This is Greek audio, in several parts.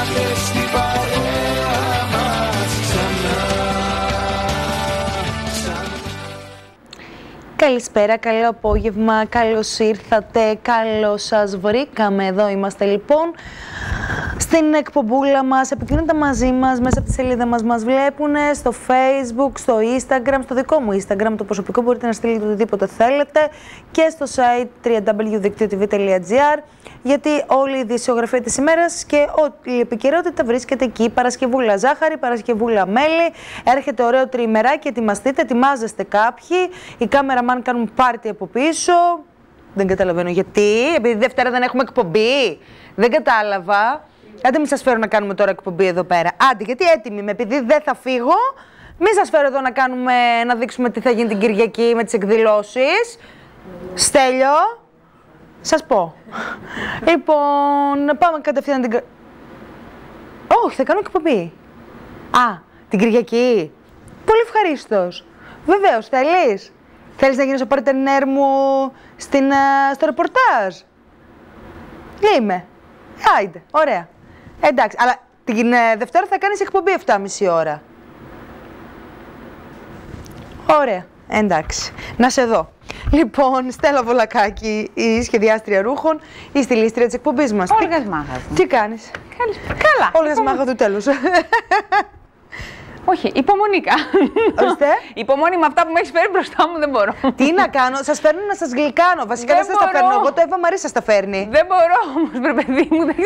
Άντε στην παρέα μας ξανά Καλησπέρα, καλό απόγευμα, καλώς ήρθατε, καλώς σας βρήκαμε. Εδώ είμαστε λοιπόν στην εκπομπούλα μας, επικοινωνείτε μαζί μας, μέσα από τη σελίδα μας μας βλέπουν, στο facebook, στο instagram, στο δικό μου instagram, το προσωπικό μπορείτε να στείλετε οτιδήποτε θέλετε και στο site www.diktio.tv.gr γιατί όλη η ειδησιογραφία της ημέρας και όλη η επικαιρότητα βρίσκεται εκεί. Παρασκευούλα ζάχαρη, Παρασκευούλα μέλι, έρχεται ωραίο τριημεράκι, ετοιμαστείτε, ετοιμάζεστε κάποιοι, οι κάμεραμαν κάνουν πάρτι από πίσω, δεν καταλαβαίνω γιατί, επειδή Δευτέρα δεν έχουμε εκπομπή, δεν κατάλαβα. Άντε μην σας φέρω να κάνουμε τώρα εκπομπή εδώ πέρα. Άντε, γιατί έτοιμοι με, επειδή δεν θα φύγω, μην σας φέρω εδώ να, κάνουμε, να δείξουμε τι θα γίνει την Κυριακή με τις εκδηλώσεις. Στέλιο, σας πω. λοιπόν, πάμε κατευθείαν την... κα- Όχι, θα κάνω εκπομπή. Α, την Κυριακή. Πολύ ευχαρίστως. Βεβαίως, θέλεις; Θέλεις να γίνεις ο παρτενέρ μου στην, α, στο ρεπορτάζ; Είμαι. Άιντε, ωραία. Εντάξει, αλλά την ε, Δευτέρα θα κάνεις εκπομπή 7,5 ώρα. Ωραία, εντάξει. Να σε δω. Λοιπόν, Στέλλα Βολακάκη, η σχεδιάστρια ρούχων, η στυλίστρια της εκπομπής μας. Τι- Όλγας Μάγαθου. Τι κάνεις; Καλησπέρα. Καλά. Όλγας Μάγαθου, τέλος. Όχι, υπομονήκα. Ορίστε. Υπομονή με αυτά που με έχεις φέρει μπροστά μου δεν μπορώ. Τι να κάνω, σας φέρνω να σας γλυκάνω. Βασικά δεν, Δεν σας τα μπορώ. φέρνω εγώ, το Εύα Μαρή σας τα φέρνει. δεν μπορώ όμως, βρε παιδί μου. Δεν,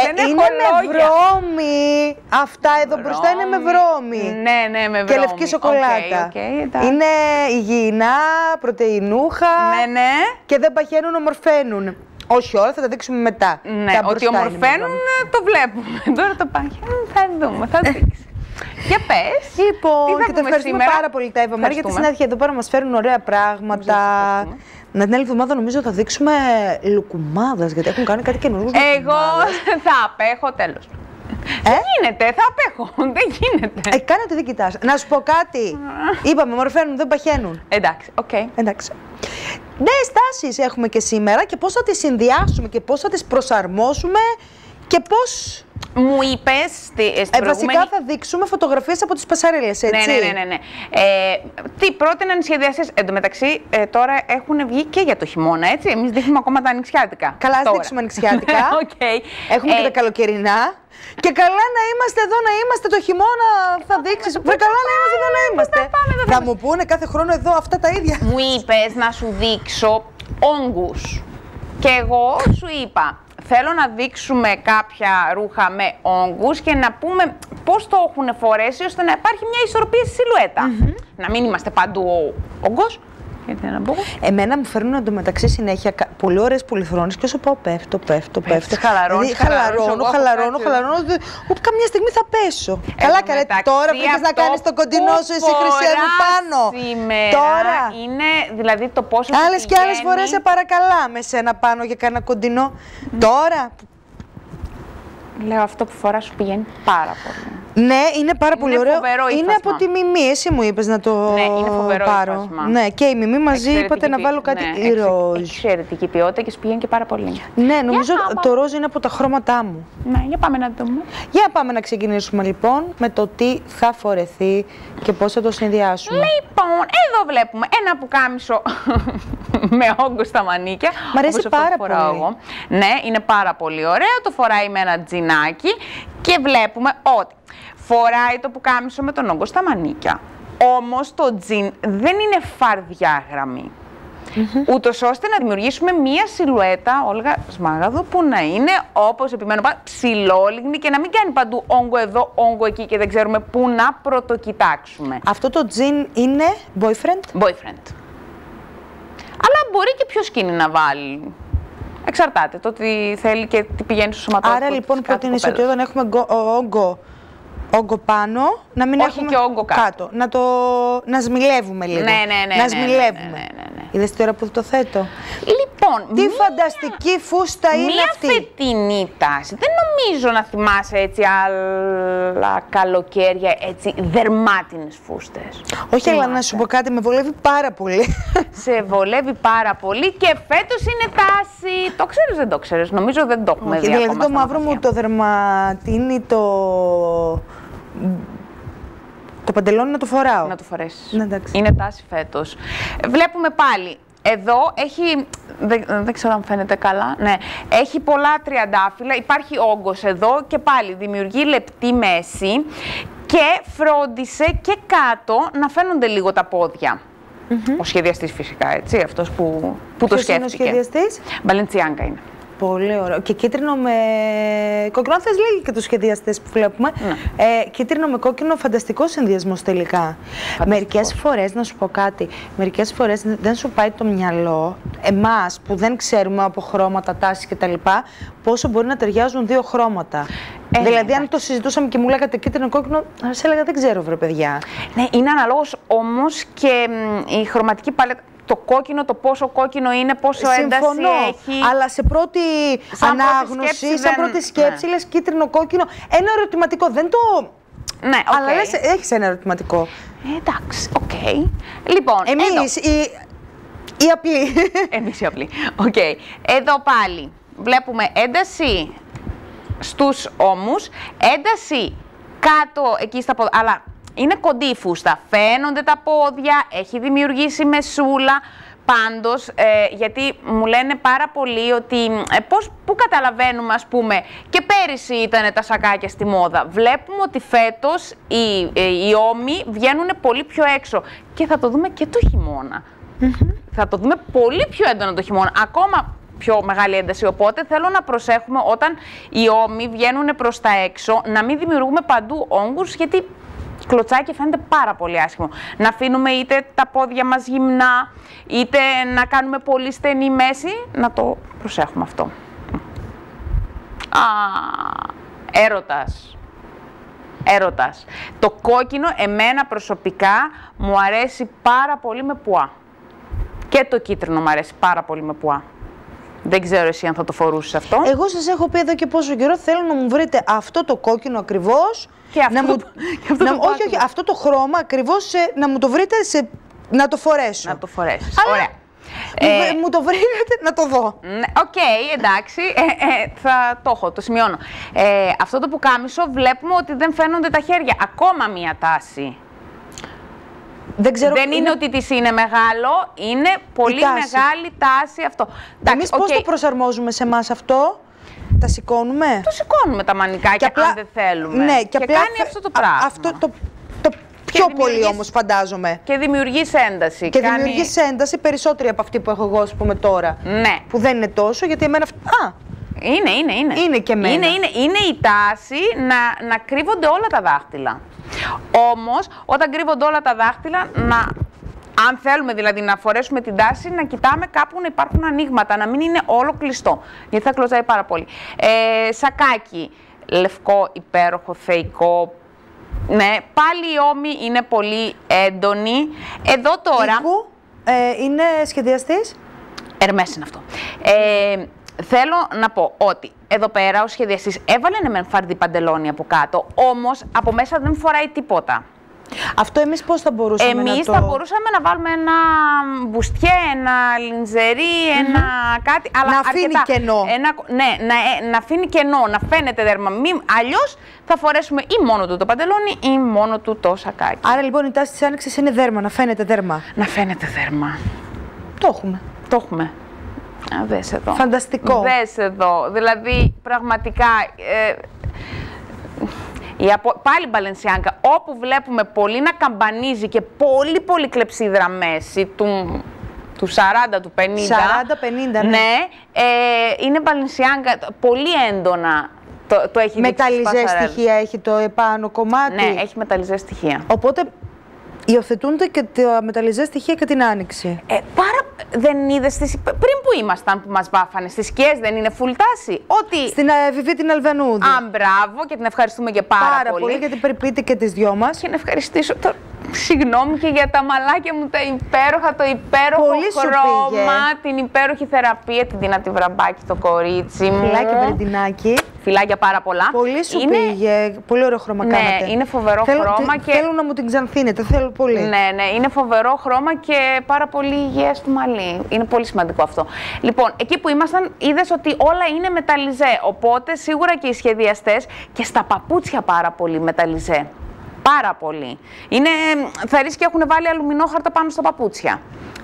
δεν Ε, έχω είναι με λόγια. βρώμη. Αυτά εδώ μπροστά είναι με βρώμη. Ναι, ναι, με βρώμη. Και λευκή σοκολάτα. OK, OK, εντάξει. είναι υγιεινά, πρωτεϊνούχα Ναι, ναι. και δεν παχαίνουν, ομορφαίνουν. Όχι όλα, θα τα δείξουμε μετά. Ναι, Τα ότι μπροστά είναι με ομορφαίνουν βρώμη. ε, το βλέπουμε. Τώρα το πάει. Θα δούμε, θα δείξει. Για πες. Λοιπόν, Τι θα και τα πούμε ευχαριστούμε σήμερα; πάρα πολύ τα Εύα Μαρή, γιατί στην Ευχαριστούμε. αρχή εδώ πέρα μας φέρνουν ωραία πράγματα. ευχαριστούμε. Να την άλλη εβδομάδα νομίζω θα δείξουμε λουκουμάδες, γιατί έχουν κάνει κάτι καινούργιο. Εγώ θα απέχω τέλος. Ε; Δεν γίνεται, θα απέχω. Δεν γίνεται. Ε, κάνε τη δική τάση. Να σου πω κάτι. Είπαμε, ομορφαίνουν, δεν παχαίνουν. Εντάξει, οκ. Εντάξει. Νέες τάσεις έχουμε και σήμερα και πώς θα τις συνδυάσουμε και πώς θα τις προσαρμόσουμε και πώς. Μου είπες στη, στην Ε, προηγούμενη... βασικά θα δείξουμε φωτογραφίες από τις πασαρέλες, έτσι. Ναι, ναι, ναι, ναι, ναι. Ε, τι πρότειναν οι σχεδιαστές. Εν τω μεταξύ, ε, τώρα έχουν βγει και για το χειμώνα, έτσι. Εμείς δείχνουμε ακόμα τα ανοιξιάτικα. Καλά, ας Τώρα. δείξουμε ανοιξιάτικα. Οκ. Έχουμε και Ε, τα καλοκαιρινά. Και καλά να είμαστε εδώ, να είμαστε το χειμώνα. Θα δείξεις. Βρε, καλά να είμαστε εδώ, να είμαστε. πάμε, δεν Θα μου πούνε κάθε χρόνο εδώ αυτά τα ίδια. Μου είπες να σου δείξω όγκους. Και εγώ σου είπα, θέλω να δείξουμε κάποια ρούχα με όγκους και να πούμε πώς το έχουν φορέσει ώστε να υπάρχει μια ισορροπία στη σιλουετα Να μην είμαστε παντού όγκος. Γιατί να μπω. Εμένα μου φέρνουν εντωμεταξύ συνέχεια κα- πολύ ωραίες πολυθρόνες και όσο πάω πέφτω, πέφτω, πέφτω. χαλαρώνεις, Δηλαδή, χαλαρώνεις. Εγώ χαλαρώνω, έχω χαλαρώνω, κάτι- χαλαρώνω. δε- Όπου καμιά στιγμή θα πέσω. Καλά, καλά. μεταξύ, Τώρα βρήκε να αυτό κάνεις το κοντινό που σου εσύ χρυσέ μου φοράς πάνω. Σήμερα Τώρα. είναι δηλαδή το πόσο σου Άλλες και άλλες πηγαίνεις. φορές σε παρακαλά με σένα πάνω για κάνα κοντινό. Τώρα. Λέω αυτό που φοράς σου πηγαίνει πάρα πολύ. Ναι, είναι πάρα Είναι πολύ ωραίο. φοβερό είναι ύφασμα. από τη Μιμή, εσύ μου είπες να το Ναι, είναι φοβερό πάρω. ύφασμα. Ναι, και η Μιμή μαζί είπατε Εξαιρετική να ποι- βάλω κάτι ναι, εξε- ροζ. Εξαιρετική ποιότητα και σου πηγαίνει και πάρα πολύ. Ναι, νομίζω Για πάμε. το ροζ είναι από τα χρώματά μου. Ναι, για πάμε να δούμε. Για πάμε να ξεκινήσουμε λοιπόν με το τι θα φορεθεί και πώς θα το συνδυάσουμε. Λοιπόν, εδώ βλέπουμε ένα πουκάμισο με όγκο στα μανίκια. Μ' αρέσει όπως αυτό που πάρα φοράω πολύ. Εγώ. Ναι, είναι πάρα πολύ ωραίο. Το φοράει με ένα τζινάκι και βλέπουμε ότι φοράει το πουκάμισο με τον όγκο στα μανίκια. Όμως το τζιν δεν είναι φαρδιάγραμμη. Ούτως ώστε να δημιουργήσουμε μία σιλουέτα, Όλγα Σμάγαδο, που να είναι όπως επιμένω πάντα, ψηλόλιγνη και να μην κάνει παντού όγκο εδώ, όγκο εκεί και δεν ξέρουμε πού να πρωτοκοιτάξουμε. Αυτό το τζιν είναι boyfriend; Boyfriend. Αλλά μπορεί και πιο σκηνή να βάλει. Εξαρτάται το τι θέλει και τι πηγαίνει στο σωματότυπο. Άρα λοιπόν της κάθε προτείνεις ότι κοπέλας. όταν έχουμε γκο- ο- όγκο, όγκο πάνω, να μην Όχι έχουμε και όγκο κάτω. Να το να σμιλεύουμε λίγο. Ναι, ναι, ναι, Να ναι, σμιλεύουμε. ναι, ναι, ναι, ναι. Είδες τώρα που το θέτω. Λοιπόν, Τι μία- φανταστική φούστα είναι Μία αυτή. φετινή τάση. Δεν νομίζω να θυμάσαι έτσι άλλα καλοκαίρια, έτσι δερμάτινες φούστες. Όχι, αλλά να Θυμάσαι. σου πω κάτι, με βολεύει πάρα πολύ. Σε βολεύει πάρα πολύ και φέτος είναι τάση. Το ξέρεις, δεν το ξέρεις. Νομίζω δεν το έχουμε Όχι, δει δηλαδή ακόμα το στα μαύρο μου μαγαζιά. το δερματίνι, το. Το παντελόνι να το φοράω. Να το φορέσεις. Ναι, εντάξει. Είναι τάση φέτος. Βλέπουμε πάλι. Εδώ έχει, δεν, δεν ξέρω αν φαίνεται καλά, ναι, έχει πολλά τριαντάφυλλα, υπάρχει όγκος εδώ και πάλι δημιουργεί λεπτή μέση και φρόντισε και κάτω να φαίνονται λίγο τα πόδια. Ο σχεδιαστής φυσικά, έτσι, αυτός που, που το Ποιος είναι ο σκέφτηκε. σχεδιαστής; Μπαλεντσιάνκα είναι. Πολύ ωραίο. Και κίτρινο με κόκκινο. Αν θες λίγοι και τους σχεδιαστές που βλέπουμε. Ναι. Ε, κίτρινο με κόκκινο, φανταστικό συνδυασμό τελικά. Μερικές φορές, να σου πω κάτι, μερικές φορές δεν σου πάει το μυαλό, εμάς που δεν ξέρουμε από χρώματα, τάσεις κτλ. πόσο μπορεί να ταιριάζουν δύο χρώματα. Ε, δηλαδή, αν εντάξει. το συζητούσαμε και μου λέγατε κίτρινο-κόκκινο, θα σε έλεγα δεν ξέρω, βρε παιδιά. Ναι, είναι αναλόγως όμως και μ, η χρωματική παλέτα. Το κόκκινο, το πόσο κόκκινο είναι, πόσο ένταση Συμφωνώ. έχει. Αλλά σε πρώτη Σαν πρώτη ανάγνωση, σκέψη σαν δεν- πρώτη σκέψη, ναι. λες κίτρινο-κόκκινο. Ένα ερωτηματικό. Δεν το. Ναι, οκ. Αλλά λες, έχεις ένα ερωτηματικό. Ε, εντάξει, οκ. Λοιπόν, Εμείς, εδώ. οι, οι απλοί. Εμείς οι απλοί. Οκ. Εδώ πάλι βλέπουμε ένταση στους ώμους, ένταση κάτω εκεί στα πόδια, αλλά είναι κοντή η φούστα. Φαίνονται τα πόδια, έχει δημιουργήσει μεσούλα. Πάντως, ε, γιατί μου λένε πάρα πολύ ότι ε, πώς, πού καταλαβαίνουμε ας πούμε και πέρυσι ήταν τα σακάκια στη μόδα. Βλέπουμε ότι φέτος οι, ε, οι ώμοι βγαίνουν πολύ πιο έξω και θα το δούμε και το χειμώνα. Θα το δούμε πολύ πιο έντονα το χειμώνα, ακόμα πιο μεγάλη ένταση. Οπότε θέλω να προσέχουμε όταν οι ώμοι βγαίνουν προς τα έξω, να μην δημιουργούμε παντού όγκους, γιατί κλωτσάκι φαίνεται πάρα πολύ άσχημο. Να αφήνουμε είτε τα πόδια μας γυμνά, είτε να κάνουμε πολύ στενή μέση, να το προσέχουμε αυτό. Α, έρωτας. Έρωτας. Το κόκκινο, εμένα προσωπικά, μου αρέσει πάρα πολύ με πουά. Και το κίτρινο μου αρέσει πάρα πολύ με πουά. Δεν ξέρω εσύ αν θα το φορούσες αυτό. Εγώ σας έχω πει εδώ και πόσο καιρό θέλω να μου βρείτε αυτό το κόκκινο ακριβώς. Και αυτό να μου, το- και αυτό να, το όχι, όχι, πάτημα. αυτό το χρώμα ακριβώς σε- να μου το βρείτε σε, να το φορέσω. Να το φορέσεις. Αλλά Ωραία. Μου, Ε, μου το βρείτε να το δω. Ναι, οκ, εντάξει, ε, ε, θα το έχω, το σημειώνω. Ε, αυτό το πουκάμισο βλέπουμε ότι δεν φαίνονται τα χέρια. Ακόμα μία τάση. Δεν ξέρω. δεν είναι, ότι της είναι μεγάλο, είναι πολύ τάση. μεγάλη τάση αυτό. Εμείς Εντάξει, πώς οκ, το προσαρμόζουμε σε εμάς αυτό; Τα σηκώνουμε; το σηκώνουμε τα μανικάκια αν δεν θέλουμε. Ναι, και, απλά κάνει θε- αυτό το α- πράγμα. Αυτό το, το πιο πολύ δημιουργείς- όμως φαντάζομαι. Και δημιουργείς ένταση. Και κάνει... δημιουργείς ένταση περισσότερη από αυτή που έχω εγώ, ας πούμε, τώρα. Ναι. Που δεν είναι τόσο, γιατί εμένα. αυ- Α, Είναι, είναι, είναι. Είναι και εμένα. Είναι, είναι, είναι η τάση να, να κρύβονται όλα τα δάχτυλα. Όμως, όταν κρύβονται όλα τα δάχτυλα, να, αν θέλουμε δηλαδή να φορέσουμε την τάση, να κοιτάμε κάπου να υπάρχουν ανοίγματα, να μην είναι όλο κλειστό, γιατί θα κλωτσάει πάρα πολύ. Ε, σακάκι, λευκό, υπέροχο, θεϊκό, ναι, πάλι οι ώμοι είναι πολύ έντονοι. Εδώ τώρα... Οίκου, ε, είναι σχεδιαστής; Ερμές είναι αυτό. Ε, θέλω να πω ότι εδώ πέρα ο σχεδιαστής έβαλε ναι μεν φαρδί παντελόνι από κάτω, όμως από μέσα δεν φοράει τίποτα. Αυτό εμείς πώς θα μπορούσαμε Εμείς να το... θα μπορούσαμε να βάλουμε ένα μπουστιέ, ένα λινζερί, ένα κάτι, αλλά Να αφήνει αρκετά. κενό. Ένα, ναι, να, ε, να αφήνει κενό, να φαίνεται δέρμα. Μη, αλλιώς θα φορέσουμε ή μόνο του το παντελόνι ή μόνο του το σακάκι. Άρα λοιπόν η τάση της άνοιξης είναι δέρμα, να φαίνεται δέρμα. Να φαίνεται δέρμα. Το έχουμε. Το έχουμε. Α, δες εδώ. Φανταστικό. Δες εδώ. Δηλαδή, πραγματικά... Ε, η απο... Πάλι Μπαλενσιάνκα, όπου βλέπουμε πολύ να καμπανίζει και πολύ πολύ κλεψίδρα μέση του, του 40, του 50. 40-50, ναι. Ναι, ε, είναι Μπαλενσιάνκα, πολύ έντονα το, το έχει δείξει στις Μεταλλιζέ πασαρέλες. στοιχεία έχει το επάνω κομμάτι; Ναι, έχει μεταλλιζέ στοιχεία. Οπότε υιοθετούνται και τα μεταλλιζέ στοιχεία και την άνοιξη. Ε, πάρα... Δεν είδες, στις... πριν που ήμασταν που μας βάφανε, στις σκιές δεν είναι full τάση; Ότι... Στην ε, Βιβί την Αλβανούδη. Α, μπράβο και την ευχαριστούμε και πάρα, Πάρα πολύ, γιατί περιποιείται και τις δυο μας. Και να ευχαριστήσω το, Συγγνώμη και για τα μαλάκια μου τα υπέροχα, το υπέροχο Πολύ σου χρώμα, πήγε. την υπέροχη θεραπεία, την δυνατή βραμπάκι το κορίτσι μου. Φιλάκια Βαλεντινάκη. Φιλάκια πάρα πολλά. Πολύ σου είναι... πήγε. Πολύ ωραίο χρώμα Ναι, κάνατε. είναι φοβερό θέλω, χρώμα τε- και- Θέλω να μου την ξανθύνετε. Θέλω πολύ. Ναι, ναι, είναι φοβερό χρώμα και πάρα πολύ υγιές του μαλλί. Είναι πολύ σημαντικό αυτό. Λοιπόν, εκεί που ήμασταν, είδες ότι όλα είναι μεταλλιζέ. Οπότε σίγουρα και οι σχεδιαστές και στα παπούτσια πάρα πολύ μεταλλιζέ. Πάρα πολύ. Είναι, θαρρείς και έχουν βάλει αλουμινόχαρτα πάνω στα παπούτσια.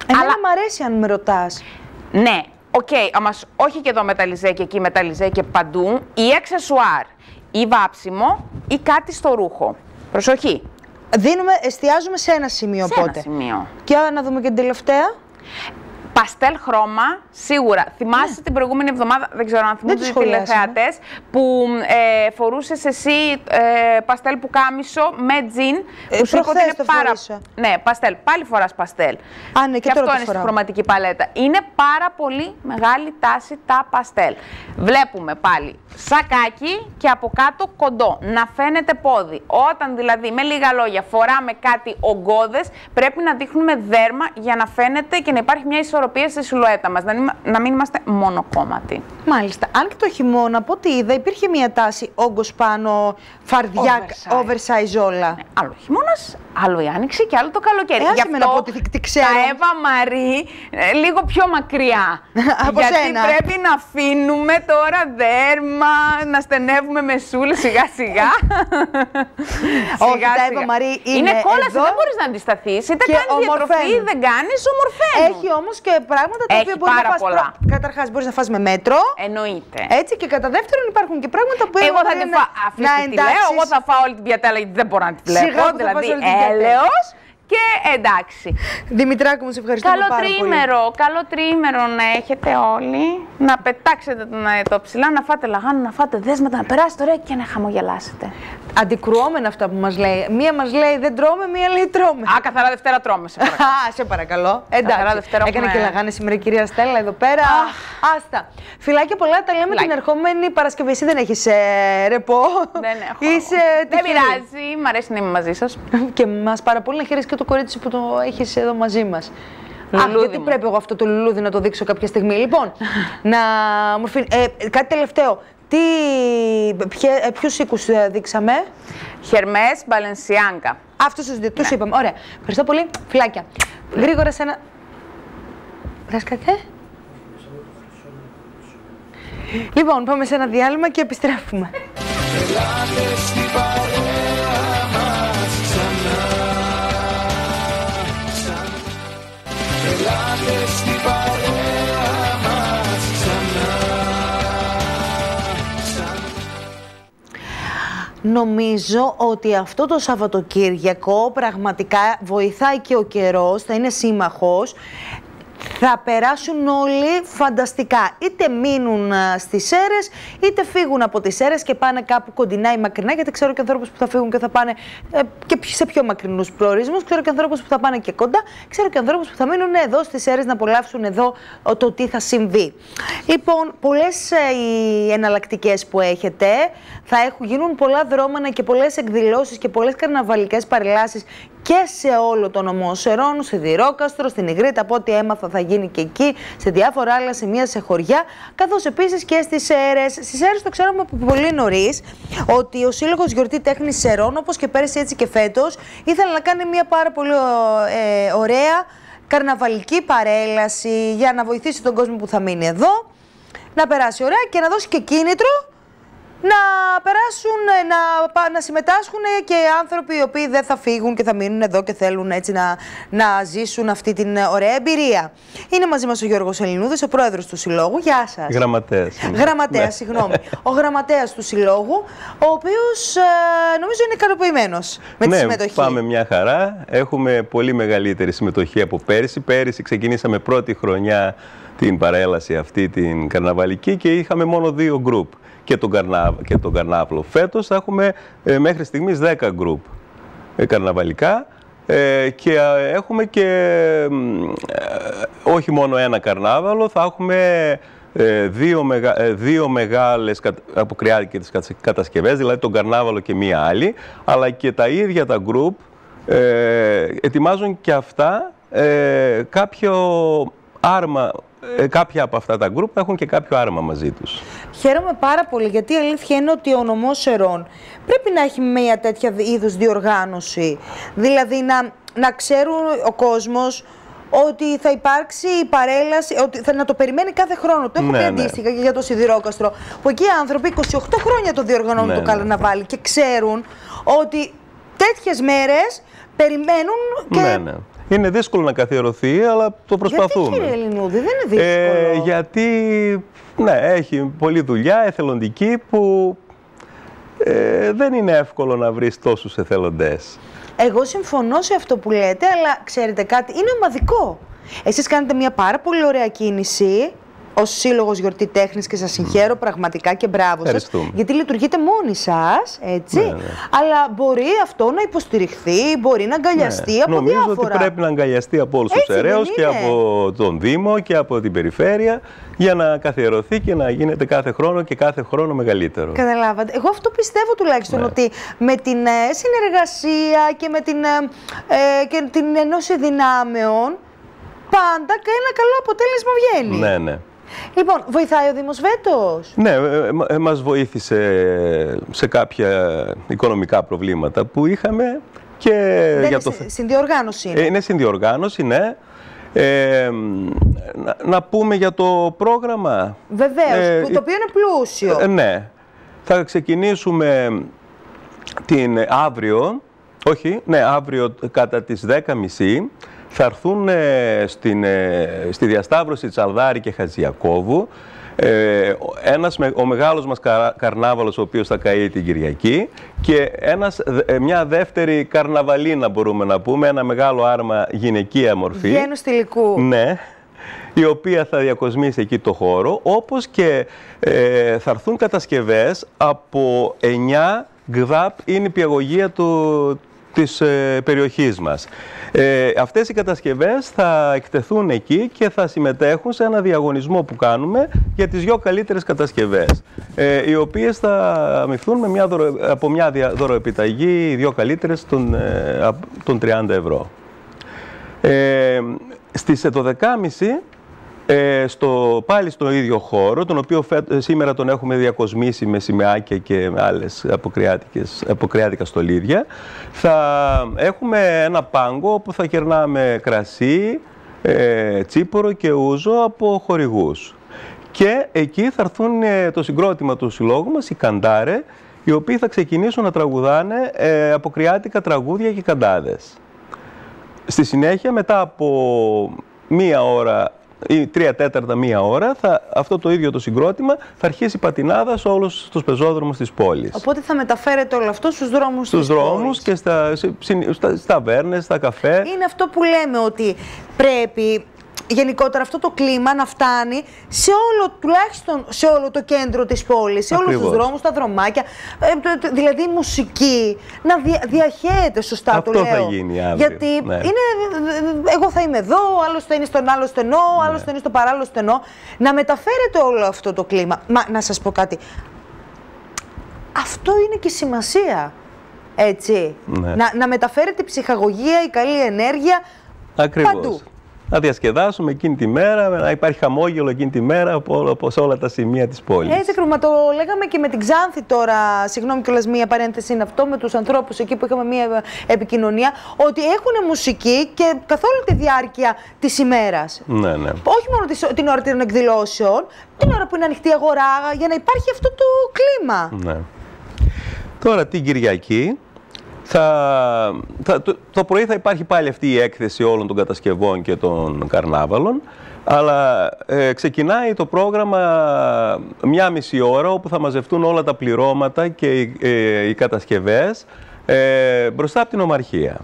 Εμένα μου αρέσει αν με ρωτάς. Ναι, οκ, όμως όχι και εδώ μεταλλιζέ και εκεί μεταλλιζέ και παντού, ή αξεσουάρ, ή βάψιμο, ή κάτι στο ρούχο. Προσοχή, Δίνουμε, εστιάζουμε σε ένα σημείο σε ένα οπότε. σημείο. Και να δούμε και την τελευταία. Παστέλ χρώμα, σίγουρα. Θυμάσαι την προηγούμενη εβδομάδα, δεν ξέρω αν θυμούνται τη οι σχολιάσαμε. τηλεθεατές, που ε, φορούσες εσύ ε, παστέλ που κάμισο με τζιν. Ε, που σου είπα ότι προχθές είναι το πάρα... φορούσα. Ναι, παστέλ. Πάλι φοράς παστέλ. Α, ναι, και τώρα αυτό το είναι στη φοράω. χρωματική παλέτα. Είναι πάρα πολύ μεγάλη τάση τα παστέλ. Βλέπουμε πάλι σακάκι και από κάτω κοντό. Να φαίνεται πόδι. Όταν δηλαδή, με λίγα λόγια, φοράμε κάτι ογκώδες, πρέπει να δείχνουμε δέρμα για να φαίνεται και να υπάρχει μια ισορροπία στη σιλουέτα μας. Να, μην- να μην είμαστε μονοκόμματοι. Μάλιστα. Αν και το χειμώνα, από ό,τι είδα, υπήρχε μια τάση όγκος πάνω, φαρδιά, Oversize. oversize όλα. Άλλο χειμώνας, άλλο η άνοιξη και άλλο το καλοκαίρι. Ε, άσε Γι' με να αυτό πω ότι τι ξέρω. τα Εύα Μαρή ε, λίγο πιο μακριά. Από Γιατί σένα. πρέπει να αφήνουμε τώρα δέρμα, να στενεύουμε μεσούλες σιγά σιγά. Όχι, τα Εύα Μαρή είναι κόλαση, εδώ δεν μπορείς να αντισταθείς. Είτε και κάνεις διατροφή, ομορφαίνουν. δεν κάνεις, ομορφαίνουν. Έχει όμως και πράγματα τα Έχει οποία μπορεί να πάρα φας. πολλά. Καταρχάς, μπορείς να φας με μέτρο. Εννοείται. Έτσι και κατά δεύτερον υπάρχουν και πράγματα που Εγώ θα μπορεί τη να- φάω. Αφήστε να τη λέω, εντάξεις- εγώ θα φάω όλη την πιατέλα γιατί δεν μπορώ να τη Σιγά βλέπω. που θα Δηλαδή, φας όλη την πιατέλα. έλεος και εντάξει. Δημητράκου μου, σε ευχαριστούμε Καλό πάρα πολύ. τριήμερο, καλό τριήμερο να έχετε όλοι. Να πετάξετε τον αετό ψηλά, να φάτε λαγάνο, να φάτε δέσματα, να περάσετε ωραία και να χαμογελάσετε. Αντικρουόμενα αυτά που μας λέει. Μία μας λέει δεν τρώμε, μία λέει τρώμε. Α, καθαρά Δευτέρα τρώμε, σε παρακαλώ. Α, σε παρακαλώ. Εντάξει. Δευτέρα Έκανε έχουμε- και λαγάνε σήμερα η κυρία Στέλλα εδώ πέρα. Άστα. Φιλάκια πολλά, τα λέμε Φιλάκια. την ερχόμενη Παρασκευή. Εσύ δεν έχεις ε, ρεπό. Δεν έχω. Είσαι Δεν τυχερή. πειράζει, μ' αρέσει να είμαι μαζί σας. Και μας πάρα πολύ να χαίρεσαι και το κορίτσι που το έχεις εδώ μαζί μας. Λουλούδι γιατί μου. πρέπει εγώ αυτό το λουλούδι να το δείξω κάποια στιγμή. Λοιπόν, να μορφή. Ε, κάτι τελευταίο. Τι, ποιε, ποιους οίκους ε, δείξαμε; Χερμές, Μπαλενσιάνκα. Αυτούς τους δύο, τους είπαμε. Ωραία. Ευχαριστώ πολύ. Φιλάκια. Γρήγορα σε ένα... Θες κάτι, ε; Λοιπόν, πάμε σε ένα διάλειμμα και επιστρέφουμε. Ελάτε στην Νομίζω ότι αυτό το Σαββατοκύριακο πραγματικά βοηθάει και ο καιρός, θα είναι σύμμαχος. Θα περάσουν όλοι φανταστικά. Είτε μείνουν α, στις Σέρες, είτε φύγουν από τις Σέρες και πάνε κάπου κοντινά ή μακρινά, γιατί ξέρω και ανθρώπους που θα φύγουν και θα πάνε ε, και σε πιο μακρινούς προορισμούς, ξέρω και ανθρώπους που θα πάνε και κοντά, ξέρω και ανθρώπους που θα μείνουν εδώ στις Σέρες να απολαύσουν εδώ ο, το τι θα συμβεί. Λοιπόν, πολλές ε, οι εναλλακτικές που έχετε, θα έχουν, γίνουν πολλά δρόμενα και πολλές εκδηλώσεις και πολλές καρναβαλικές παρελάσεις και σε όλο το νομό Σερών, σε Δηρόκαστρο, στην Ιγρήτα, από ό,τι έμαθα θα γίνει και εκεί, σε διάφορα άλλα σημεία, σε χωριά, καθώς επίσης και στις Σέρες. Στις Σέρες το ξέραμε από πολύ νωρίς ότι ο Σύλλογος Γιορτή Τέχνης Σερών, όπως και πέρυσι έτσι και φέτος, ήθελε να κάνει μια πάρα πολύ ε, ωραία καρναβαλική παρέλαση για να βοηθήσει τον κόσμο που θα μείνει εδώ, να περάσει ωραία και να δώσει και κίνητρο να περάσουν, ε, να, πα- να συμμετάσχουν και άνθρωποι οι οποίοι δεν θα φύγουν και θα μείνουν εδώ και θέλουν έτσι να, να ζήσουν αυτή την ε, ωραία εμπειρία. Είναι μαζί μας ο Γιώργος Ελληνούδης, ο πρόεδρος του Συλλόγου. Γεια σας. Γραμματέας. είμαι. Γραμματέας, Ναι. συγγνώμη. Ο γραμματέας του Συλλόγου, ο οποίος ε, νομίζω είναι ικανοποιημένος με τη ναι, συμμετοχή. πάμε μια χαρά. Έχουμε πολύ μεγαλύτερη συμμετοχή από πέρυσι. Πέρυσι ξεκινήσαμε πρώτη χρονιά την παρέλαση αυτή την καρναβαλική και είχαμε μόνο δύο γκρουπ και τον, καρνά, και τον καρνάβλο. Φέτος θα έχουμε ε, μέχρι στιγμής 10 γκρουπ ε, καρναβαλικά ε, και ε, έχουμε και μ, ε, όχι μόνο ένα καρνάβαλο, θα έχουμε ε, δύο, μεγα, ε, δύο μεγάλες κατ- αποκριάτικες κατασκευές, δηλαδή τον καρνάβαλο και μία άλλη, αλλά και τα ίδια τα γκρουπ ε, ετοιμάζουν και αυτά ε, κάποιο άρμα, ε, κάποια από αυτά τα γκρουπ έχουν και κάποιο άρμα μαζί τους. Χαίρομαι πάρα πολύ γιατί η αλήθεια είναι ότι ο νομός Σερών πρέπει να έχει μια τέτοια είδους διοργάνωση. Δηλαδή να, να ξέρουν ο κόσμος ότι θα υπάρξει η παρέλαση, ότι θα να το περιμένει κάθε χρόνο. Το έχω Ναι, πει ναι. αντίστοιχα και για το Σιδηρόκαστρο. Που εκεί οι άνθρωποι 28 χρόνια το διοργανώνουν Ναι, το ναι. καρναβάλι και ξέρουν ότι τέτοιες μέρες περιμένουν και. Ναι, ναι. Είναι δύσκολο να καθιερωθεί, αλλά το προσπαθούμε. Γιατί κύριε Ελληνούδη, δεν είναι δύσκολο. Ε, γιατί ναι, έχει πολλή δουλειά εθελοντική που ε, δεν είναι εύκολο να βρεις τόσους εθελοντές. Εγώ συμφωνώ σε αυτό που λέτε, αλλά ξέρετε κάτι, είναι ομαδικό. Εσείς κάνετε μια πάρα πολύ ωραία κίνηση ως Σύλλογος Γιορτή Τέχνης και σας συγχαίρω πραγματικά και μπράβο σας. Ευχαριστούμε. Γιατί λειτουργείτε μόνοι σας, έτσι. Ναι, ναι. Αλλά μπορεί αυτό να υποστηριχθεί, μπορεί να αγκαλιαστεί Ναι. από Νομίζω διάφορα. ότι πρέπει να αγκαλιαστεί από όλους τους Έτσι δεν αιρέους και είναι; από τον Δήμο και από την Περιφέρεια για να καθιερωθεί και να γίνεται κάθε χρόνο και κάθε χρόνο μεγαλύτερο. Καταλάβατε. Εγώ αυτό πιστεύω τουλάχιστον Ναι. ότι με την ε, συνεργασία και με την, ε, ε, και την ενώση δυνάμεων πάντα και ένα καλό αποτέλεσμα βγαίνει. Ναι, ναι. Λοιπόν, βοηθάει ο Δήμος Βέτος; Ναι, ε, ε, μα- ε, μας βοήθησε σε κάποια οικονομικά προβλήματα που είχαμε και Δεν για είναι το... συ- συνδιοργάνωση. είναι. Ε, Είναι συνδιοργάνωση, ναι. Ε, μ, να, να πούμε για το πρόγραμμα. Βεβαίως, ε, που- το οποίο είναι πλούσιο. Ε, ναι. Θα ξεκινήσουμε την ε, αύριο, όχι, ναι, αύριο κατά τις 10.30 θα έρθουν ε, στην, ε, στη διασταύρωση Τσαλδάρη και Χατζιακόβου ε, ο- ένας, με- ο μεγάλος μας καρα- καρνάβαλος ο οποίος θα καεί την Κυριακή και ένας, δε- ε, μια δεύτερη καρναβαλίνα μπορούμε να πούμε, ένα μεγάλο άρμα γυναικεία μορφή. Γένους στυλικού. Ναι, η οποία θα διακοσμήσει εκεί το χώρο, όπως και ε, θα έρθουν κατασκευές από 9 ΓΔΑΠ, είναι η πιαγωγία του, της ε, περιοχής μας. Ε, αυτές οι κατασκευές θα εκτεθούν εκεί και θα συμμετέχουν σε ένα διαγωνισμό που κάνουμε για τις δυο καλύτερες κατασκευές, ε, οι οποίες θα αμυφθούν με μια δωρο, από μια δια- δωροεπιταγή, οι δυο καλύτερες των, ε, απ- των 30 ευρώ. Ε, στις 12.30 ε, στο, πάλι στο ίδιο χώρο, τον οποίο φε- ε, σήμερα τον έχουμε διακοσμήσει με σημαίακια και με άλλες αποκριάτικες, αποκριάτικα στολίδια, θα έχουμε ένα πάγκο όπου θα κερνάμε κρασί, ε, τσίπορο και ούζο από χορηγούς. Και εκεί θα έρθουν ε, το συγκρότημα του συλλόγου μας, οι Καντάρε, οι οποίοι θα ξεκινήσουν να τραγουδάνε ε, αποκριάτικα τραγούδια και καντάδες. Στη συνέχεια, μετά από μία ώρα ή τρία τέταρτα μία ώρα, θα, αυτό το ίδιο το συγκρότημα θα αρχίσει πατινάδα σε όλους τους πεζόδρομους της πόλης. Οπότε θα μεταφέρετε όλο αυτό στους δρόμους Στους της δρόμους πόλης. και στα, σε- συνη- στα, στα ταβέρνες, στα καφέ. Είναι αυτό που λέμε ότι πρέπει γενικότερα αυτό το κλίμα να φτάνει σε όλο, τουλάχιστον σε όλο το κέντρο της πόλης, σε όλους τους Ακριβώς. δρόμους, τα δρομάκια, ε, το- το- δηλαδή η μουσική να δια, διαχέεται σωστά Αυτό το θα λέω. γίνει αύριο, Γιατί ναι. είναι, εγώ θα είμαι εδώ, ο άλλος θα είναι στον άλλο στενό, ο Ναι. άλλος θα είναι στο παράλληλο στενό. Να μεταφέρετε όλο αυτό το κλίμα. Μα να σας πω κάτι, αυτό είναι και η σημασία. Έτσι. Ναι. Να, να μεταφέρετε η ψυχαγωγία, η καλή ενέργεια Ακριβώς. παντού. Να διασκεδάσουμε εκείνη τη μέρα, να υπάρχει χαμόγελο εκείνη τη μέρα από, όλα- από σε όλα τα σημεία της πόλης. Έτσι ακριβώς, μα το λέγαμε και με την Ξάνθη τώρα, συγγνώμη κιόλας μία παρένθεση είναι αυτό, με τους ανθρώπους εκεί που είχαμε μία επικοινωνία, ότι έχουν μουσική και καθ' όλη τη διάρκεια της ημέρας. Ναι, ναι. Όχι μόνο τις- την ώρα των εκδηλώσεων, την ώρα που είναι ανοιχτή η αγορά, για να υπάρχει αυτό το κλίμα. Ναι. Τώρα την Κυριακή, θα, θα, το, το πρωί θα υπάρχει πάλι αυτή η έκθεση όλων των κατασκευών και των καρνάβαλων, αλλά ε, ξεκινάει το πρόγραμμα μια μισή ώρα όπου θα μαζευτούν όλα τα πληρώματα και οι, ε, οι κατασκευές ε, μπροστά από την Ομαρχία.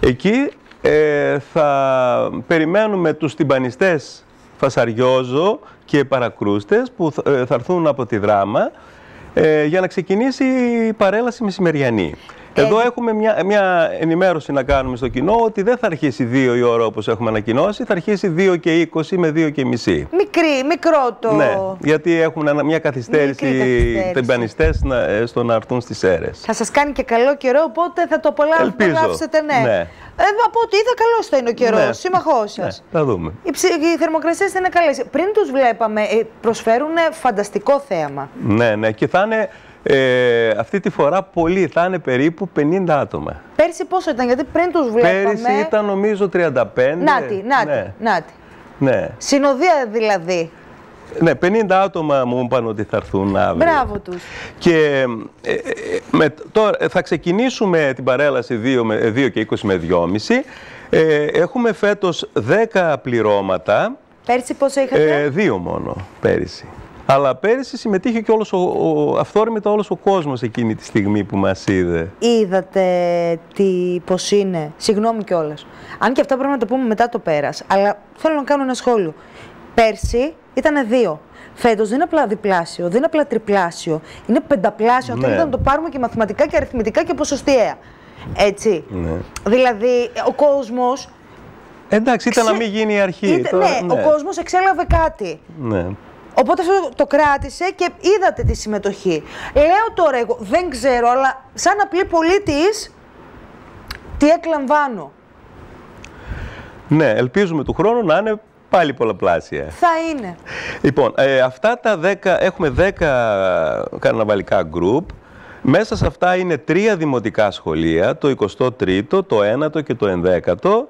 Εκεί ε, θα περιμένουμε τους τυμπανιστές Φασαριόζο και παρακρούστες που θα, ε, θα έρθουν από τη δράμα ε, για να ξεκινήσει η παρέλαση μεσημεριανή. Εδώ έχουμε μια, μια ενημέρωση να κάνουμε στο κοινό ότι δεν θα αρχίσει 2 η ώρα όπως έχουμε ανακοινώσει, θα αρχίσει 2 και 20 με 2 και μισή. Μικρή, μικρό το... Ναι, γιατί έχουν ένα- μια καθυστέρηση Μικρή καθυστέρηση. τεμπανιστές να, ε, στο να έρθουν στις αίρες. Θα σας κάνει και καλό καιρό, οπότε θα το απολαύσετε, Ελπίζω. απολαύσετε, ναι. Ναι. Ε, από ό,τι είδα, καλός θα είναι ο καιρός, Ναι. σύμμαχός Ναι, σας. θα δούμε. Οι, ψη... οι θερμοκρασίες θα είναι καλές. Πριν τους βλέπαμε, ε, προσφέρουν φανταστικό θέαμα. Ναι, ναι, και θα είναι ε, αυτή τη φορά πολύ, θα είναι περίπου 50 άτομα. Πέρσι πόσο ήταν, γιατί πριν τους βλέπαμε... Πέρυσι ήταν νομίζω 35. Νάτι, νάτι, Ναι, νάτι. ναι. Συνοδεία δηλαδή. ναι, 50 άτομα μου είπαν ότι θα έρθουν αύριο. Μπράβο τους. Και ε, ε, με, τώρα ε, θα ξεκινήσουμε την παρέλαση 2, με, 2 και 20 με 2,5. Ε, έχουμε φέτος 10 πληρώματα, Πέρσι πόσο είχατε; ε, δύο μόνο πέρυσι. Αλλά πέρυσι συμμετείχε και όλος ο, ο, αυθόρμητα όλος ο κόσμος εκείνη τη στιγμή που μας είδε. Είδατε τι, πώς είναι. Συγγνώμη κιόλας. Αν και αυτά πρέπει να το πούμε μετά το πέρας. Αλλά θέλω να κάνω ένα σχόλιο. Πέρσι ήταν δύο. Φέτος δεν είναι απλά διπλάσιο, δεν είναι απλά τριπλάσιο. Είναι πενταπλάσιο. Αυτό Ναι. ήταν να το πάρουμε και μαθηματικά και αριθμητικά και ποσοστιαία. Έτσι. Ναι. Δηλαδή, ο κόσμος. Εντάξει, ήταν να μην γίνει η αρχή. τώρα, ναι, ο κόσμος εξέλαβε κάτι. Ναι. Οπότε αυτό το κράτησε και είδατε τη συμμετοχή. Λέω τώρα εγώ, δεν ξέρω, αλλά σαν απλή πολίτης, τι εκλαμβάνω. ναι, ελπίζουμε του χρόνου να είναι πάλι πολλαπλάσια. Θα είναι. Λοιπόν, ε, αυτά τα 10, έχουμε 10 καρναβαλικά γκρουπ. Μέσα σε αυτά είναι τρία δημοτικά σχολεία, το 23ο, το 1ο και το 11ο.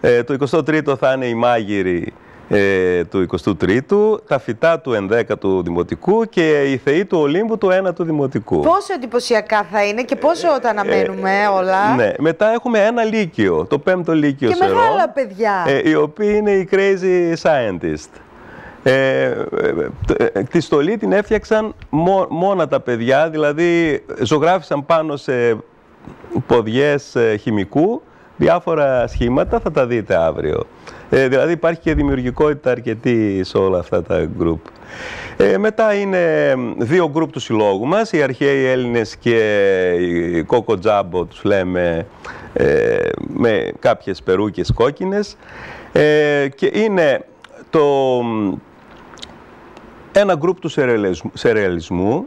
Ε, το 23ο θα είναι οι μάγειροι ε, του 23ου, τα φυτά του 11ου δημοτικού και οι θεοί του Ολύμπου του 1ου δημοτικού. Πόσο εντυπωσιακά θα είναι και πόσο τα αναμένουμε όλα. Ναι, μετά έχουμε ένα λύκειο, το 5ο λύκειο Και Σερών, μεγάλα παιδιά. ε, οι οποίοι είναι οι crazy scientist. Ε, ε, ε, ε, τη στολή την έφτιαξαν μο- μόνα τα παιδιά, δηλαδή ζωγράφισαν πάνω σε ποδιές ε, χημικού διάφορα σχήματα, θα τα δείτε αύριο. Ε, δηλαδή υπάρχει και δημιουργικότητα αρκετή σε όλα αυτά τα γκρουπ. Ε, μετά είναι δύο γκρουπ του συλλόγου μας, οι αρχαίοι Έλληνες και οι Κόκο Τζάμπο, τους λέμε, ε, με κάποιες περούκες κόκκινες. Ε, και είναι το, ένα γκρουπ του σερεαλισμού, σερεαλισμού,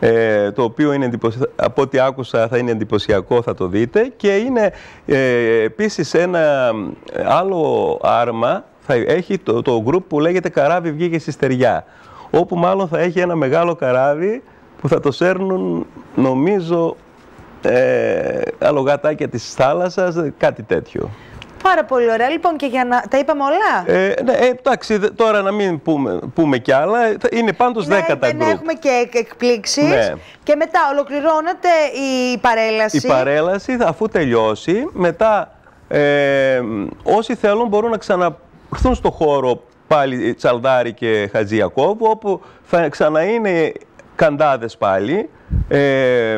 ε, το οποίο είναι εντυπωσια- από ό,τι άκουσα θα είναι εντυπωσιακό, θα το δείτε. Και είναι ε, επίσης ένα ε, άλλο άρμα, θα έχει το, το γκρουπ που λέγεται «Καράβι βγήκε στη στεριά», όπου μάλλον θα έχει ένα μεγάλο καράβι που θα το σέρνουν, νομίζω, ε, αλογατάκια της θάλασσας, κάτι τέτοιο. Πάρα πολύ ωραία. Λοιπόν, και για να. Τα είπαμε όλα; Ε, ναι, ε, εντάξει, δε- τώρα να μην πούμε, πούμε κι άλλα, ε, θα- είναι πάντως 10 τα να, να γκρουπ. έχουμε και εκ- εκπλήξεις. Ναι. Και μετά ολοκληρώνεται η παρέλαση. Η παρέλαση, αφού τελειώσει, μετά ε, όσοι θέλουν μπορούν να ξαναρθούν στο χώρο πάλι Τσαλδάρη και Χατζιακόβου, όπου θα ξαναείνε καντάδες πάλι, ε,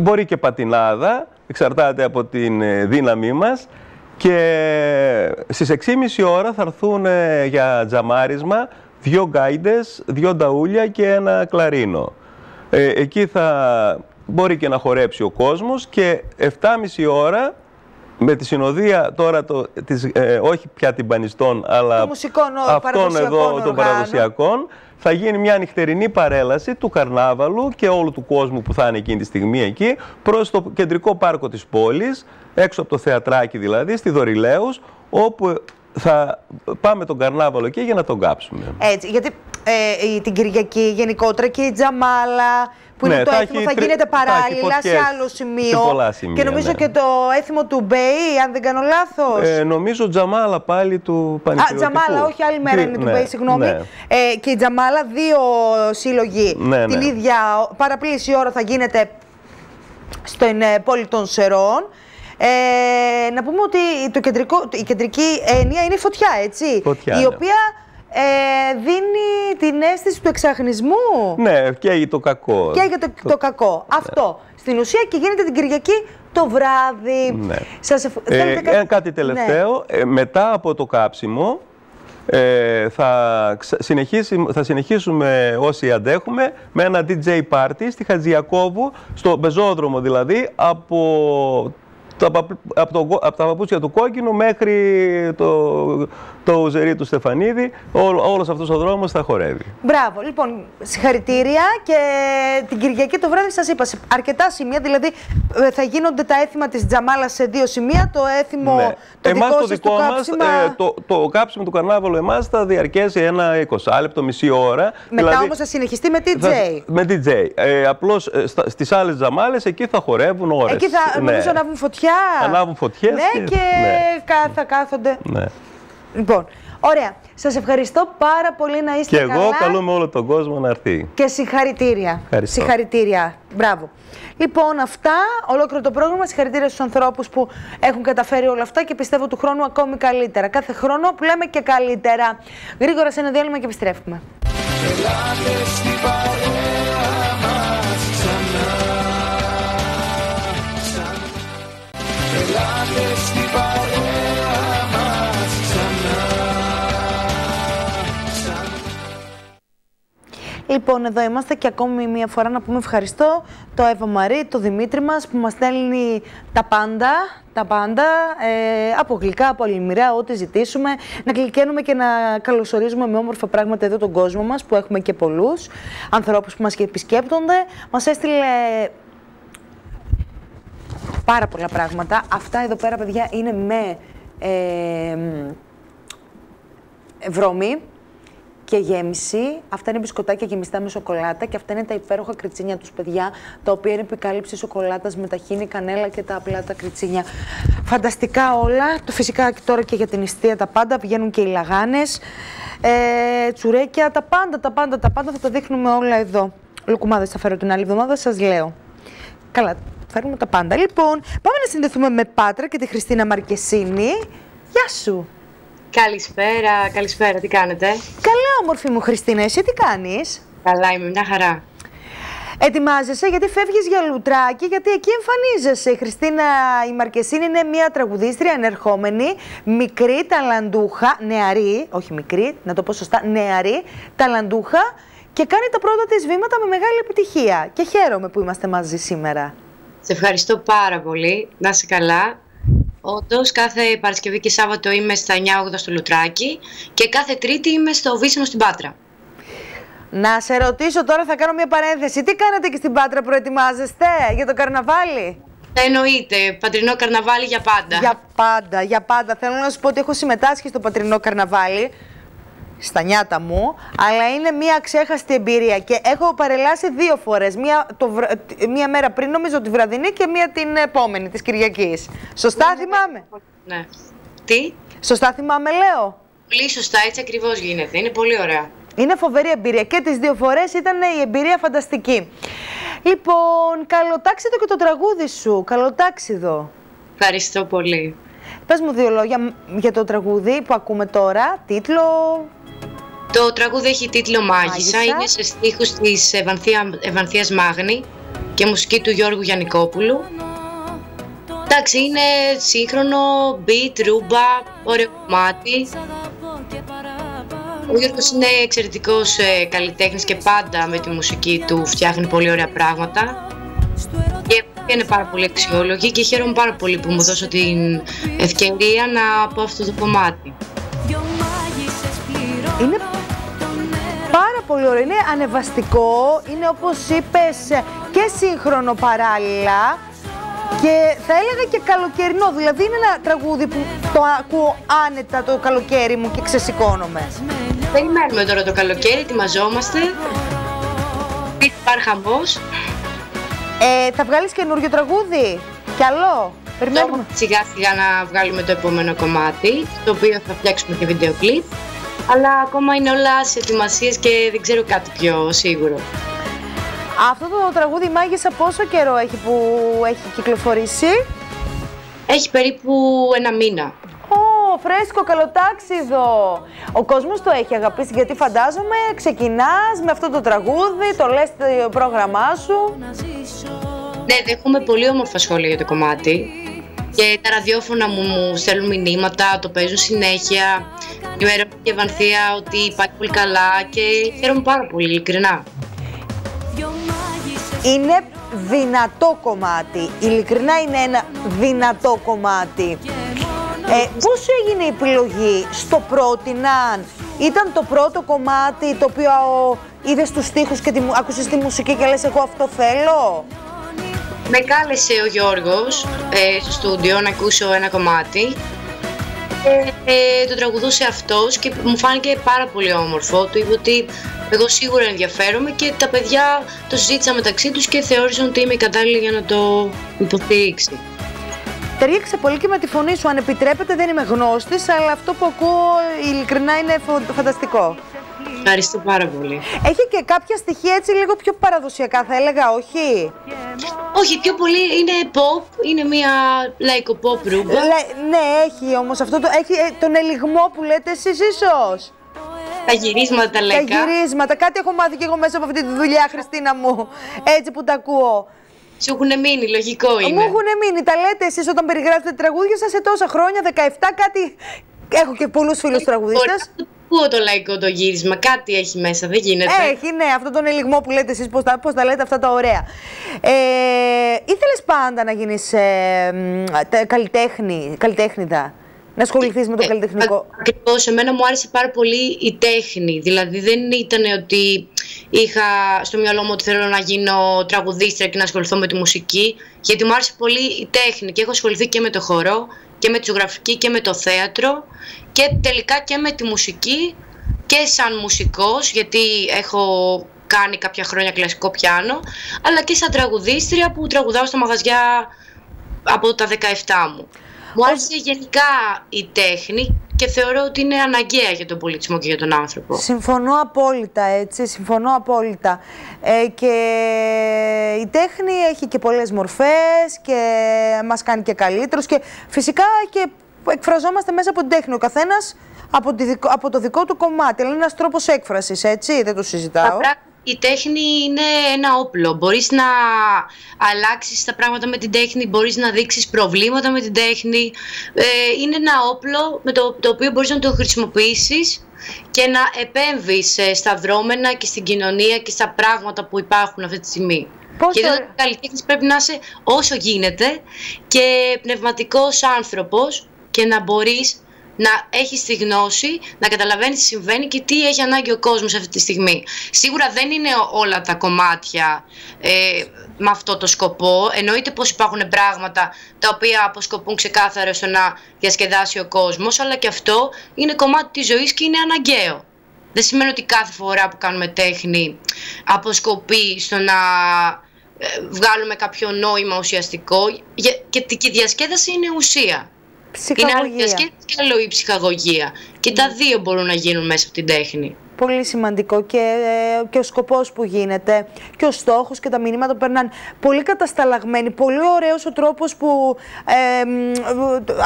μπορεί και πατινάδα, εξαρτάται από την ε, δύναμή μας. Και στις 6.30 ώρα θα έρθουν ε, για τζαμάρισμα δύο γκάιντες, δύο νταούλια και ένα κλαρίνο. Ε, εκεί θα μπορεί και να χορέψει ο κόσμος και 7.30 ώρα με τη συνοδεία τώρα το, της, ε, όχι πια την Πανιστών αλλά Των μουσικών, ο- αυτών παραδοσιακών εδώ των οργάνων. παραδοσιακών θα γίνει μια νυχτερινή παρέλαση του καρνάβαλου και όλου του κόσμου που θα είναι εκείνη τη στιγμή εκεί προς το κεντρικό πάρκο της πόλης, έξω από το θεατράκι δηλαδή, στη Δωρηλαίους, όπου θα πάμε τον καρνάβαλο εκεί για να τον κάψουμε. Έτσι, γιατί ε, η- την Κυριακή γενικότερα και η Τζαμάλα που Ναι, είναι το θα έθιμο έχει θα τρι- γίνεται θα έχει παράλληλα σε φωτιές άλλο σε σημείο. πολλά σημεία, και νομίζω ναι. και το έθιμο του Μπέι, αν δεν κάνω λάθος. Ε, νομίζω Τζαμάλα πάλι του Α, Πανεπιστημίου. Τζαμάλα, όχι άλλη μέρα είναι του Μπέι, συγγνώμη. Ναι. Ε, και η Τζαμάλα, δύο σύλλογοι Ναι, την ναι. ίδια παραπλήσιη ώρα θα γίνεται στην ε, πόλη των Σερών. Ε, να πούμε ότι το κεντρικό, η κεντρική έννοια είναι η φωτιά, έτσι. Φωτιά, η ναι. οποία ε, δίνει την αίσθηση του εξαχνισμού Ναι, και το κακό. και για το, το κακό. Αυτό. Στην ουσία και γίνεται την Κυριακή το βράδυ. Ναι. Σας εφ... Ε, θέλετε ε, κάτι τελευταίο. Ναι. Ε, μετά από το κάψιμο Ε, θα, ξα- συνεχίσει, θα συνεχίσουμε όσοι αντέχουμε με ένα DJ party στη Χατζιακόβου, στο πεζόδρομο δηλαδή, από τα, παπ- από, το, γο- από τα παπούτσια του κόκκινου μέχρι το, το ουζερί του Στεφανίδη. Όλο, όλος αυτός ο δρόμος θα χορεύει. Μπράβο. Λοιπόν, συγχαρητήρια και την Κυριακή το βράδυ σας είπα σε αρκετά σημεία. Δηλαδή, ε, θα γίνονται τα έθιμα της Τζαμάλας σε δύο σημεία. Το έθιμο το Ναι. Εμάς δικό το σας, δικό το μας, κάψιμα. ε, το, το κάψιμο του καρνάβαλου εμάς θα διαρκέσει ένα 20 λεπτό, μισή ώρα. Μετά Δηλαδή, όμως θα συνεχιστεί με DJ. θα- με DJ. Ε, απλώς ε, στα, στις άλλες τζαμάλες εκεί θα χορεύουν ώρες. Εκεί θα Ναι. νομίζω ανάβουν φωτιά. Ανάβουν φωτιές Ναι, και- και, ναι. κα- θα κάθονται. Ναι. Λοιπόν, ωραία. Σας ευχαριστώ πάρα πολύ να είστε Και εγώ καλά. καλούμε όλο τον κόσμο να έρθει. Και συγχαρητήρια. Ευχαριστώ. Συγχαρητήρια. Μπράβο. Λοιπόν, αυτά, ολόκληρο το πρόγραμμα. Συγχαρητήρια στους ανθρώπους που έχουν καταφέρει όλα αυτά και πιστεύω του χρόνου ακόμη καλύτερα. Κάθε χρόνο που λέμε και καλύτερα. Γρήγορα σε ένα διάλειμμα και επιστρέφουμε. Ελάτε Λοιπόν, εδώ είμαστε και ακόμη μία φορά να πούμε ευχαριστώ το Εύα Μαρή, το Δημήτρη μας που μας στέλνει τα πάντα, τα πάντα, ε, από γλυκά, από αλμυρά, ό,τι ζητήσουμε, να κλικαίνουμε και να καλωσορίζουμε με όμορφα πράγματα εδώ τον κόσμο μας, που έχουμε και πολλούς ανθρώπους που μας και επισκέπτονται. Μας έστειλε πάρα πολλά πράγματα. Αυτά εδώ πέρα, παιδιά, είναι με ε, βρώμη και γέμιση. Αυτά είναι μπισκοτάκια γεμιστά με σοκολάτα και αυτά είναι τα υπέροχα κριτσίνια τους παιδιά, τα οποία είναι επικάλυψη σοκολάτας με ταχίνη, κανέλα και τα απλά τα κριτσίνια. Φανταστικά όλα. Το φυσικά και τώρα και για την νηστεία τα πάντα, πηγαίνουν και οι λαγάνες, ε, τσουρέκια, τα πάντα, τα πάντα, τα πάντα θα τα δείχνουμε όλα εδώ. Λουκουμάδες θα φέρω την άλλη εβδομάδα, σας λέω. Καλά, φέρνουμε τα πάντα. Λοιπόν, πάμε να συνδεθούμε με Πάτρα και τη Χριστίνα Μαρκεσίνη. Γεια σου. Καλησπέρα, καλησπέρα, τι κάνετε; Καλά, όμορφη μου Χριστίνα, εσύ τι κάνεις; Καλά είμαι, μια χαρά. Ετοιμάζεσαι γιατί φεύγεις για λουτράκι, γιατί εκεί εμφανίζεσαι. Η Χριστίνα η Μαρκεσίνη είναι μια τραγουδίστρια ενερχόμενη, μικρή, ταλαντούχα, νεαρή, όχι μικρή, να το πω σωστά, νεαρή, ταλαντούχα και κάνει τα πρώτα της βήματα με μεγάλη επιτυχία. Και χαίρομαι που είμαστε μαζί σήμερα. Σε ευχαριστώ πάρα πολύ, να είσαι καλά. Όντως, κάθε Παρασκευή και Σάββατο είμαι στα 9.80 στο Λουτράκι και κάθε Τρίτη είμαι στο Βύσινο στην Πάτρα. Να σε ρωτήσω τώρα, θα κάνω μια παρένθεση. Τι κάνετε εκεί στην Πάτρα, προετοιμάζεστε για το καρναβάλι; Εννοείται, πατρινό καρναβάλι για πάντα. Για πάντα, για πάντα. Θέλω να σου πω ότι έχω συμμετάσχει στο πατρινό καρναβάλι, στα νιάτα μου, αλλά είναι μια αξέχαστη εμπειρία και έχω παρελάσει δύο φορές. Μία, το βρα- μία μέρα πριν, νομίζω, τη βραδινή και μία την επόμενη, της Κυριακής. Σωστά θυμάμαι; Ναι. Τι; Σωστά θυμάμαι, λέω; Πολύ σωστά, έτσι ακριβώς γίνεται. Είναι πολύ ωραία. Είναι φοβερή εμπειρία και τις δύο φορές ήταν η εμπειρία φανταστική. Λοιπόν, καλοτάξιδο και το τραγούδι σου. Καλοτάξιδο. Ευχαριστώ πολύ. Πες μου δύο λόγια μ, για το τραγούδι που ακούμε τώρα. Τίτλο, Το τραγούδι έχει τίτλο Μάγισσα, Μάγισσα. είναι σε στίχους της Ευανθία, Ευανθίας Μάγνη και μουσική του Γιώργου Γιαννικόπουλου. Εντάξει, είναι σύγχρονο, beat, ρούμπα, ωραίο κομμάτι. Ο Γιώργος είναι εξαιρετικός ε, καλλιτέχνης και πάντα με τη μουσική του φτιάχνει πολύ ωραία πράγματα. Και είναι πάρα πολύ αξιόλογη και χαίρομαι πάρα πολύ που μου δώσω την ευκαιρία να πω αυτό το κομμάτι. Είναι πάρα πολύ ωραίο. Είναι ανεβαστικό, είναι όπως είπες και σύγχρονο παράλληλα και θα έλεγα και καλοκαιρινό. Δηλαδή είναι ένα τραγούδι που το ακούω άνετα το καλοκαίρι μου και ξεσηκώνομαι. Περιμένουμε τώρα το καλοκαίρι, ετοιμαζόμαστε. Υπάρχει χαμός. Ε, θα βγάλεις καινούριο τραγούδι, κι άλλο; Περιμένουμε. Σιγά σιγά να βγάλουμε το επόμενο κομμάτι, το οποίο θα φτιάξουμε και βίντεο κλιπ. Αλλά ακόμα είναι όλα σε ετοιμασίες και δεν ξέρω κάτι πιο σίγουρο. Αυτό το τραγούδι Μάγισσα πόσο καιρό έχει που έχει κυκλοφορήσει; Έχει περίπου ένα μήνα. Ω, φρέσκο, καλοτάξιδο. Ο κόσμος το έχει αγαπήσει γιατί φαντάζομαι ξεκινάς με αυτό το τραγούδι, το λες το πρόγραμμά σου. Ναι, δέχομαι πολύ όμορφα σχόλια για το κομμάτι. Και τα ραδιόφωνα μου μου στέλνουν μηνύματα, το παίζουν συνέχεια. Ενημερώνω και Βανθία ότι πάει πολύ καλά και χαίρομαι πάρα πολύ, ειλικρινά. Είναι δυνατό κομμάτι. Ειλικρινά είναι ένα δυνατό κομμάτι. Ε, πώς σου έγινε η επιλογή στο πρότειναν, ήταν το πρώτο κομμάτι το οποίο είδες τους στίχους και τη, άκουσες τη μουσική και λες εγώ αυτό θέλω. Με κάλεσε ο Γιώργος ε, στο στούντιο να ακούσω ένα κομμάτι ε, ε, το τραγουδούσε αυτός και μου φάνηκε πάρα πολύ όμορφο. Του είπε ότι εγώ σίγουρα ενδιαφέρομαι και τα παιδιά το συζήτησαν μεταξύ τους και θεώρησαν ότι είμαι κατάλληλη για να το υποστηρίξει. Ταιριάξε πολύ και με τη φωνή σου. Αν επιτρέπετε, δεν είμαι γνώστης, αλλά αυτό που ακούω ειλικρινά είναι φανταστικό. Ευχαριστώ πάρα πολύ. Έχει και κάποια στοιχεία έτσι λίγο πιο παραδοσιακά, θα έλεγα, όχι; Όχι, πιο πολύ είναι pop, είναι μια λαϊκό pop ρούμπα. ναι, έχει όμως αυτό το, έχει ε, τον ελιγμό που λέτε εσείς ίσως; Τα γυρίσματα τα λαϊκά. Τα γυρίσματα, κάτι έχω μάθει και εγώ μέσα από αυτή τη δουλειά, Χριστίνα μου, έτσι που τα ακούω. Σου έχουν μείνει, λογικό είναι. Μου έχουν μείνει, τα λέτε εσείς όταν περιγράφετε τραγούδια σας σε τόσα χρόνια, 17 κάτι... Έχω και πολλούς φίλους τραγουδίστες. Ακούω το λαϊκό το γύρισμα, κάτι έχει μέσα, δεν γίνεται. Έχει, ναι, αυτόν τον ελιγμό που λέτε εσείς, πώς τα, πώς τα λέτε αυτά τα ωραία. Ε, ήθελες πάντα να γίνεις ε, καλλιτέχνη, καλλιτέχνηδα, να ασχοληθείς με το ε, καλλιτεχνικό; Ακριβώς, εμένα μου άρεσε πάρα πολύ η τέχνη. Δηλαδή δεν ήταν ότι είχα στο μυαλό μου ότι θέλω να γίνω τραγουδίστρια και να ασχοληθώ με τη μουσική. Γιατί μου άρεσε πολύ η τέχνη και έχω ασχοληθεί και με το χορό και με τη ζωγραφική και με το θέατρο και τελικά και με τη μουσική και σαν μουσικός γιατί έχω κάνει κάποια χρόνια κλασικό πιάνο αλλά και σαν τραγουδίστρια που τραγουδάω στα μαγαζιά από τα 17 μου. Μου άρεσε γενικά η τέχνη και θεωρώ ότι είναι αναγκαία για τον πολιτισμό και για τον άνθρωπο. Συμφωνώ απόλυτα, έτσι, συμφωνώ απόλυτα. Ε, και η τέχνη έχει και πολλές μορφές και μας κάνει και καλύτερους και φυσικά και εκφραζόμαστε μέσα από την τέχνη. Ο καθένας από, από το δικό του κομμάτι, αλλά είναι ένας τρόπος έκφρασης, έτσι, δεν το συζητάω η τέχνη είναι ένα όπλο. Μπορείς να αλλάξεις τα πράγματα με την τέχνη, μπορείς να δείξεις προβλήματα με την τέχνη. Ε, είναι ένα όπλο με το, το οποίο μπορείς να το χρησιμοποιήσεις και να επέμβεις ε, στα δρόμενα και στην κοινωνία και στα πράγματα που υπάρχουν αυτή τη στιγμή. Πώς και εδώ καλλιτέχνης πρέπει να είσαι όσο γίνεται και πνευματικός άνθρωπος και να μπορείς να έχεις τη γνώση, να καταλαβαίνεις τι συμβαίνει και τι έχει ανάγκη ο κόσμος αυτή τη στιγμή. Σίγουρα δεν είναι όλα τα κομμάτια ε, με αυτό το σκοπό. Εννοείται πως υπάρχουν πράγματα τα οποία αποσκοπούν ξεκάθαρα στο να διασκεδάσει ο κόσμος, αλλά και αυτό είναι κομμάτι της ζωής και είναι αναγκαίο. Δεν σημαίνει ότι κάθε φορά που κάνουμε τέχνη αποσκοπεί στο να ε, βγάλουμε κάποιο νόημα ουσιαστικό και η διασκέδαση είναι ουσία. Ψυχαγωγία. Είναι άλλο και άλλο η ψυχαγωγία. Και τα δύο μπορούν να γίνουν μέσα από την τέχνη. Πολύ σημαντικό και, ε, και ο σκοπός που γίνεται και ο στόχος και τα μηνύματα που περνάνε. Πολύ κατασταλαγμένοι, πολύ ωραίος ο τρόπος που ε,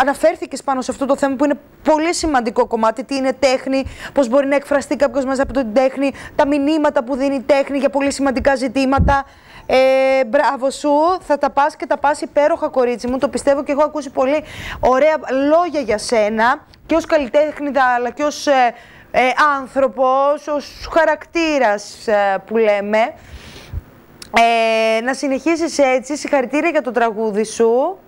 αναφέρθηκες πάνω σε αυτό το θέμα που είναι πολύ σημαντικό κομμάτι. Τι είναι τέχνη, πώς μπορεί να εκφραστεί κάποιος μέσα από την τέχνη, τα μηνύματα που δίνει η τέχνη για πολύ σημαντικά ζητήματα. Ε, μπράβο σου, θα τα πας και τα πας υπέροχα κορίτσι μου, το πιστεύω και έχω ακούσει πολύ ωραία λόγια για σένα και ως καλλιτέχνηδα αλλά και ως ε, ε άνθρωπος, ως χαρακτήρας ε, που λέμε. Ε, να συνεχίσεις έτσι, συγχαρητήρια για το τραγούδι σου.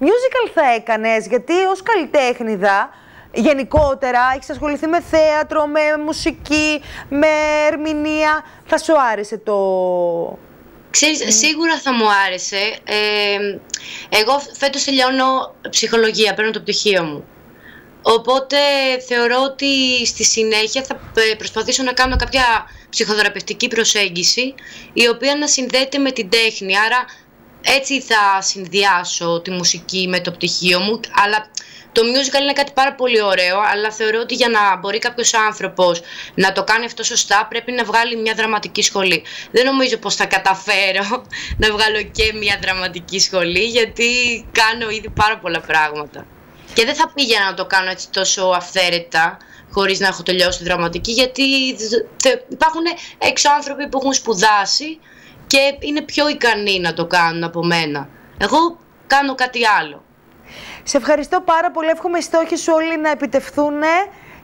Musical θα έκανες, γιατί ως καλλιτέχνηδα γενικότερα, έχεις ασχοληθεί με θέατρο, με μουσική, με ερμηνεία, θα σου άρεσε το... Ξέρεις, σίγουρα θα μου άρεσε. Ε, εγώ φέτος τελειώνω ψυχολογία, παίρνω το πτυχίο μου. Οπότε θεωρώ ότι στη συνέχεια θα ε, προσπαθήσω να κάνω κάποια ψυχοθεραπευτική προσέγγιση η οποία να συνδέεται με την τέχνη. Άρα έτσι θα συνδυάσω τη μουσική με το πτυχίο μου, αλλά το musical είναι κάτι πάρα πολύ ωραίο, αλλά θεωρώ ότι για να μπορεί κάποιος άνθρωπος να το κάνει αυτό σωστά, πρέπει να βγάλει μια δραματική σχολή. Δεν νομίζω πως θα καταφέρω να βγάλω και μια δραματική σχολή, γιατί κάνω ήδη πάρα πολλά πράγματα. Και δεν θα πήγαινα να το κάνω έτσι τόσο αυθαίρετα, χωρίς να έχω τελειώσει τη δραματική, γιατί υπάρχουν έξω άνθρωποι που έχουν σπουδάσει και είναι πιο ικανοί να το κάνουν από μένα. Εγώ κάνω κάτι άλλο. Σε ευχαριστώ πάρα πολύ. Εύχομαι οι στόχοι σου όλοι να επιτευχθούν.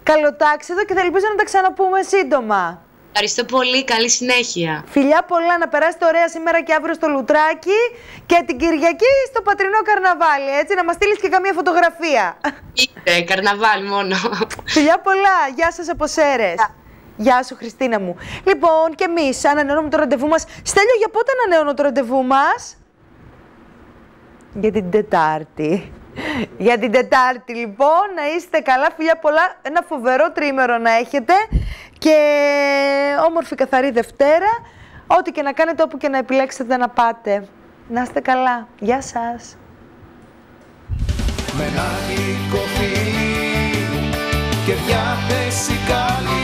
Καλό τάξιδο και θα ελπίζω να τα ξαναπούμε σύντομα. Ευχαριστώ πολύ. Καλή συνέχεια. Φιλιά πολλά, να περάσετε ωραία σήμερα και αύριο στο Λουτράκι και την Κυριακή στο Πατρινό Καρναβάλι, έτσι, να μας στείλεις και καμία φωτογραφία. Είτε, καρναβάλι μόνο. Φιλιά πολλά, γεια σας από Σέρες. Γεια σου Χριστίνα μου. Λοιπόν, και εμείς ανανεώνουμε το ραντεβού μας. Στέλιο, για πότε ανανεώνω το ραντεβού μας; Για την Τετάρτη. Για την Τετάρτη λοιπόν, να είστε καλά, φιλιά πολλά, ένα φοβερό τρίμερο να έχετε και όμορφη καθαρή Δευτέρα, ό,τι και να κάνετε, όπου και να επιλέξετε να πάτε. Να είστε καλά. Γεια σας. Με ένα γλυκό φιλί και διάθεση καλή